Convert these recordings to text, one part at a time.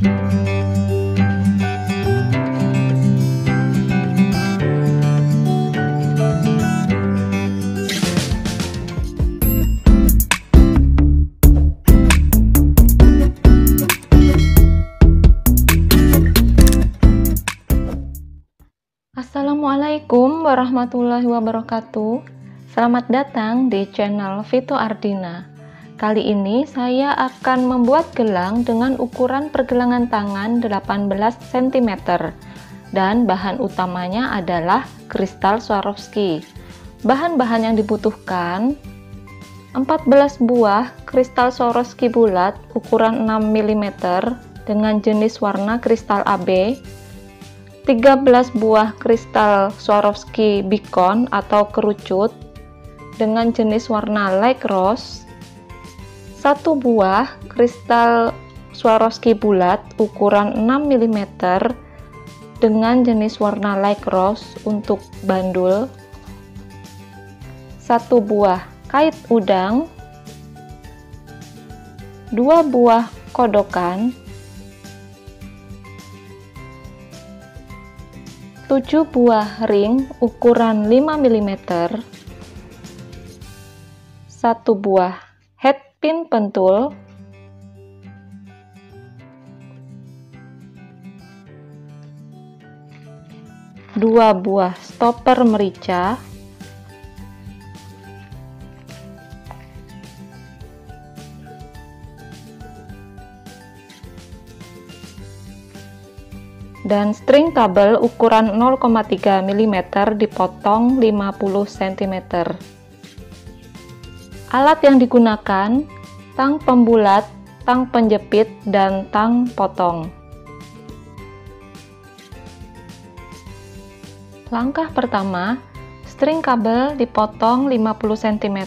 Assalamualaikum warahmatullahi wabarakatuh. Selamat datang di channel Vito Ardina. Kali ini saya akan membuat gelang dengan ukuran pergelangan tangan 18 cm dan bahan utamanya adalah kristal Swarovski. Bahan-bahan yang dibutuhkan 14 buah kristal Swarovski bulat ukuran 6 mm dengan jenis warna kristal AB 13 buah kristal Swarovski beacon atau kerucut dengan jenis warna light rose satu buah kristal Swarovski bulat ukuran 6 mm dengan jenis warna light rose untuk bandul. Satu buah kait udang. Dua buah kodokan. 7 buah ring ukuran 5 mm satu buah pin pentul. Dua buah stopper merica. Dan string kabel ukuran 0,3 mm dipotong 50 cm Alat yang digunakan, tang pembulat, tang penjepit, dan tang potong. Langkah pertama, string kabel dipotong 50 cm,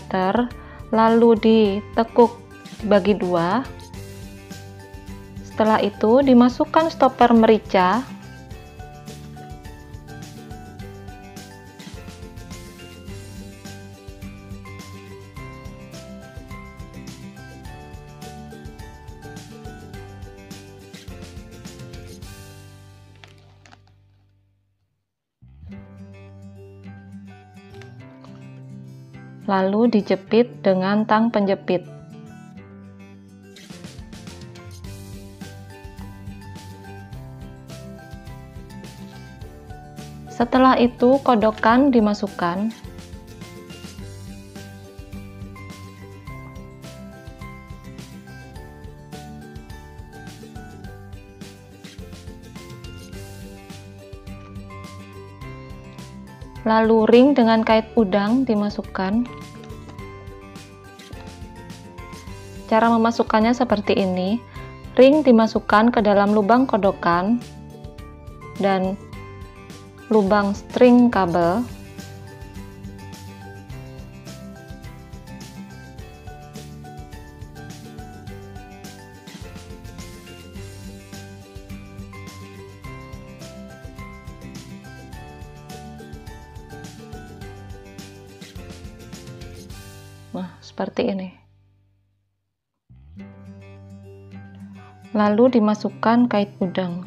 lalu ditekuk dibagi dua. Setelah itu, dimasukkan stopper merica lalu dijepit dengan tang penjepit. Setelah itu, kodokan dimasukkan. Lalu ring dengan kait udang dimasukkan. Cara memasukkannya seperti ini. Ring dimasukkan ke dalam lubang kodokan dan lubang string kabel. Nah, seperti ini. Lalu dimasukkan kait udang.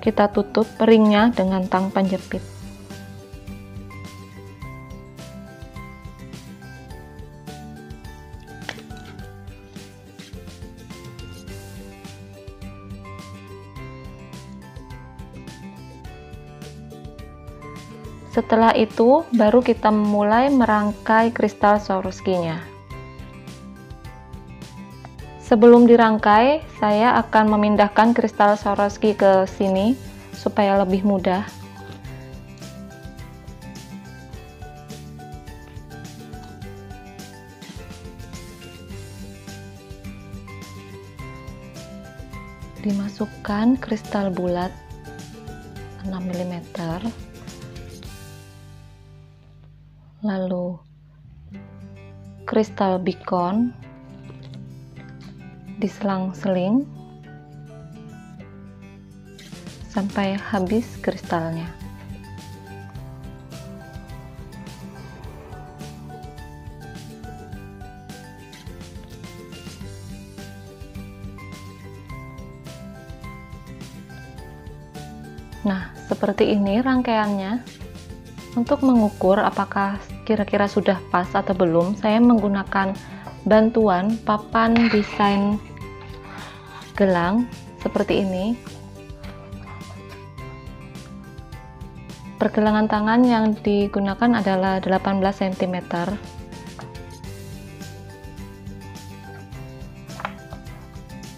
Kita tutup ringnya dengan tang penjepit. Setelah itu, baru kita mulai merangkai kristal Swarovski-nya. Sebelum dirangkai, saya akan memindahkan kristal Swarovski ke sini supaya lebih mudah. Dimasukkan kristal bulat 6 mm lalu kristal beacon diselang-seling sampai habis kristalnya. Nah, seperti ini rangkaiannya untuk mengukur apakah kira-kira sudah pas atau belum saya menggunakan bantuan papan desain gelang seperti ini. Pergelangan tangan yang digunakan adalah 18 cm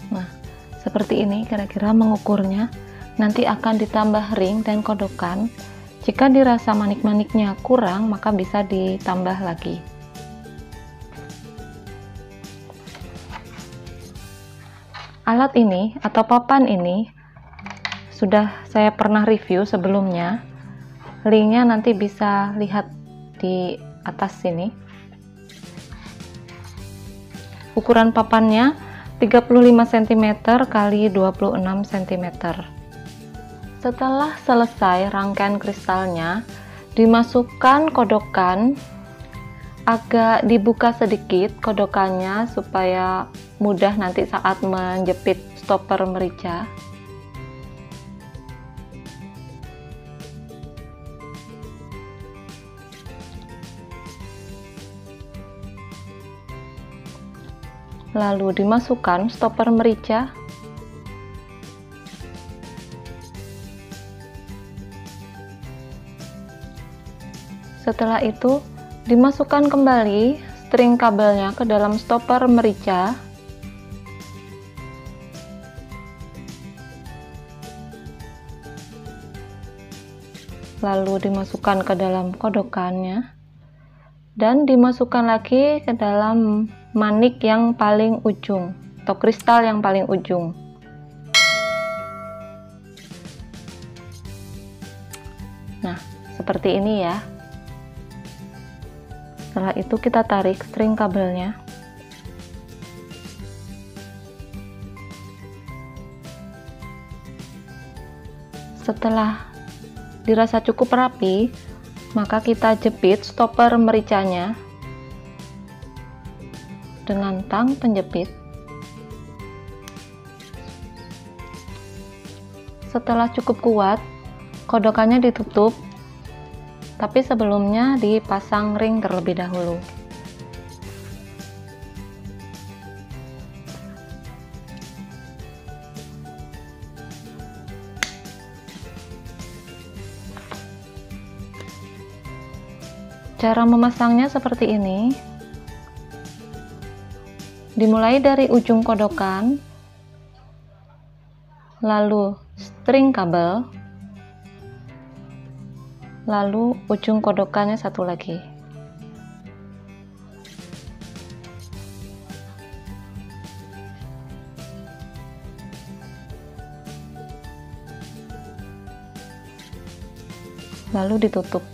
nah seperti ini kira-kira mengukurnya. Nanti akan ditambah ring dan kodokan jika dirasa manik-maniknya kurang maka bisa ditambah lagi. Alat ini atau papan ini sudah saya pernah review sebelumnya. Linknya nanti bisa lihat di atas sini. Ukuran papannya 35 cm kali 26 cm setelah selesai rangkaian kristalnya dimasukkan kodokan. Agak dibuka sedikit kodokannya supaya mudah nanti saat menjepit stopper merica. Lalu dimasukkan stopper merica setelah itu dimasukkan kembali string kabelnya ke dalam stopper merica. Lalu dimasukkan ke dalam kodokannya. Dan dimasukkan lagi ke dalam manik yang paling ujung atau kristal yang paling ujung. Nah seperti ini ya setelah itu kita tarik string kabelnya setelah dirasa cukup rapi maka kita jepit stopper mericanya dengan tang penjepit. Setelah cukup kuat, kodokannya ditutup, tapi sebelumnya dipasang ring terlebih dahulu. Cara memasangnya seperti ini dimulai dari ujung kodokan lalu string kabel lalu ujung kodokannya satu lagi. Lalu ditutup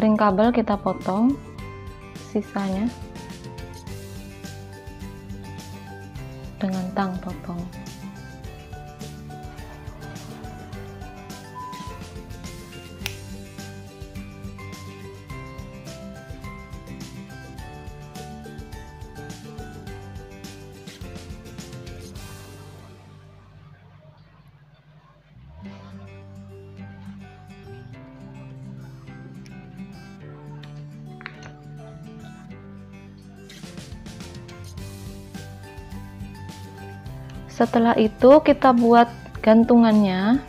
string kabel kita potong sisanya dengan tang potong setelah itu kita buat gantungannya.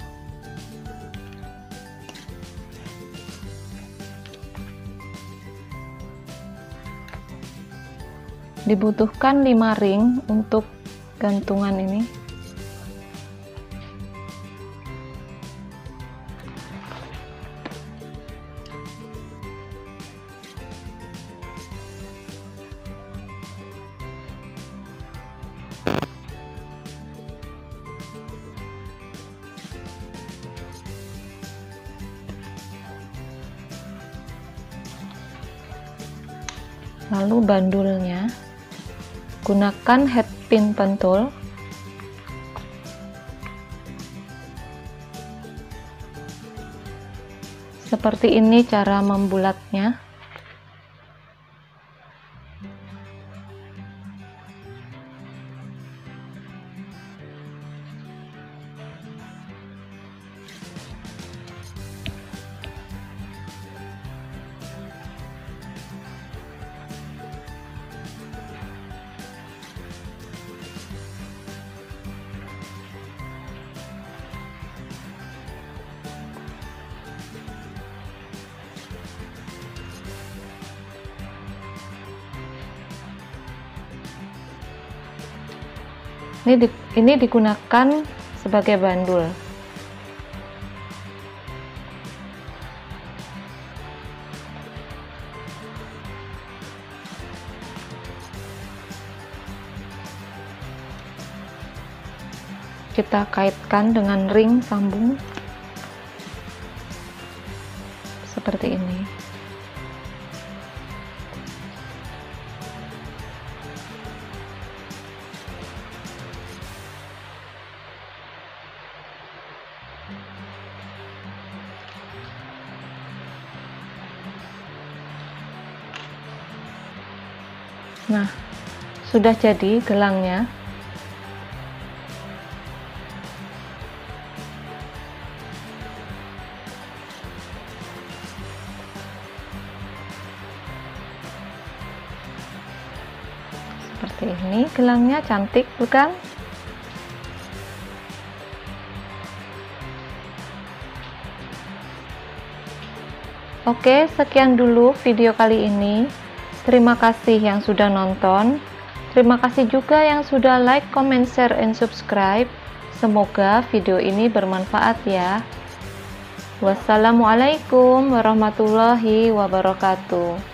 Dibutuhkan 5 ring untuk gantungan ini lalu bandulnya gunakan head pin pentul. Seperti ini cara membulatnya ini di, ini digunakan sebagai bandul. Kita kaitkan dengan ring sambung. Seperti ini Nah, sudah jadi gelangnya. Seperti ini, gelangnya cantik bukan? Oke, sekian dulu video kali ini. Terima kasih yang sudah nonton. Terima kasih juga yang sudah like, comment, share, and subscribe. Semoga video ini bermanfaat ya. Wassalamualaikum warahmatullahi wabarakatuh.